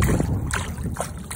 Thank you.